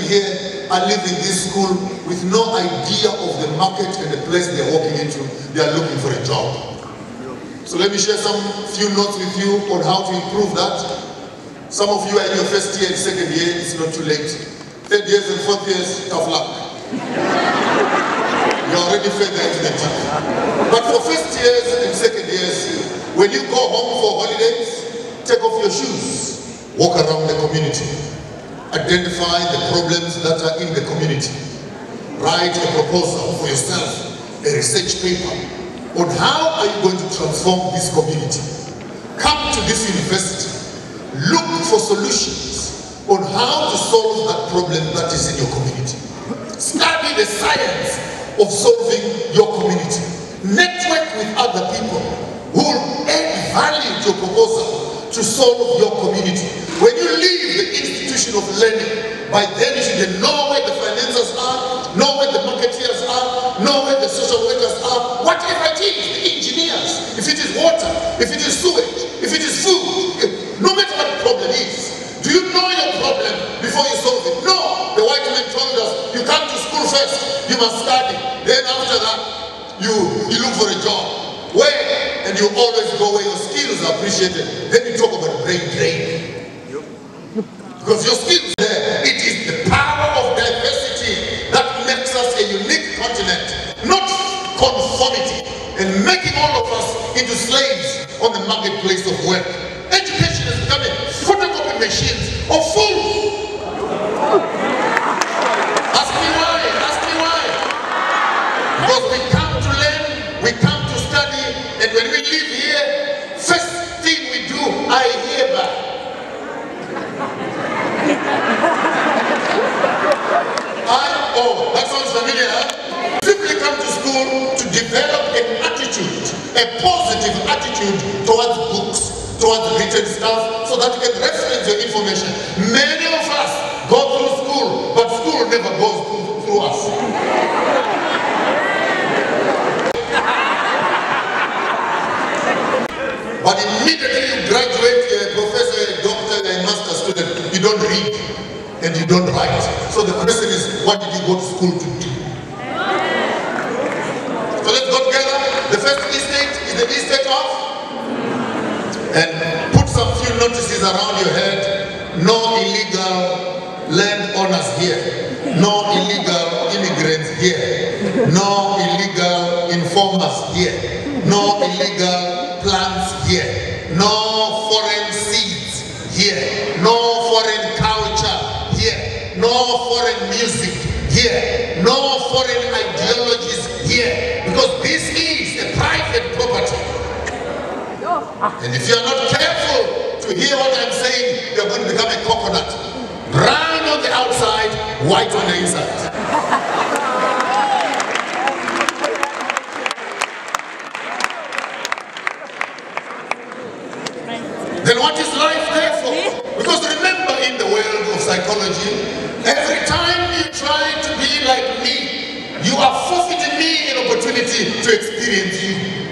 here live in this school with no idea of the market and the place they're walking into. They are looking for a job. So let me share some few notes with you on how to improve that. Some of you are in your first year and second year, it's not too late. Third years and fourth years, tough luck. You're already into the teeth. But for first years and second years, when you go home for holidays, take off your shoes, walk around the community, identify the problems that are in the community. Write a proposal for yourself, a research paper on how are you going to transform this community. Come to this university, look for solutions on how to solve that problem that is in your community. Study the science of solving your community. Network with other people who will add value to your proposal to solve your community. When you leave the institution of learning, by then you should know where the financiers are, know where the marketeers are, know where the social workers are, whatever it is, the engineers, if it is water, if it is sewage, if it is food, no matter what the problem is. Do you know your problem before you solve it? No. The white man told us, you come to school first, you must study. Then after that, you, you look for a job. Where? And you always go where your skills are appreciated. Then you talk about brain drain. Because you're still there, it is the power of diversity that makes us a unique continent, not conformity and making all of us into slaves on the marketplace of work. Education is becoming photocopy machines of fools. Ask me why, ask me why. Because we come to learn, we come to study, and when we leave here, first thing we do, I hereby I, oh, that sounds familiar. Simply come to school to develop an attitude, a positive attitude towards books, towards written stuff, so that you can reference your information. Many of us go through school, but school never goes through, through us. But immediately you graduate, you're a professor, a doctor, a master student, you don't read and you don't write. So the question is, what did you go to school to do? So let's go together. The first estate is the estate of, and put some few notices around your head. No illegal landowners here. No illegal immigrants here. No illegal informers here. No illegal plants here. No foreign seeds here. No foreign music here. No foreign ideologies here. Because this is a private property. And if you're not careful to hear what I'm saying, you're going to become a coconut. Brown on the outside, white on the inside. Then what is life there for? In the world of psychology, every time you try to be like me, you are forfeiting me an opportunity to experience you.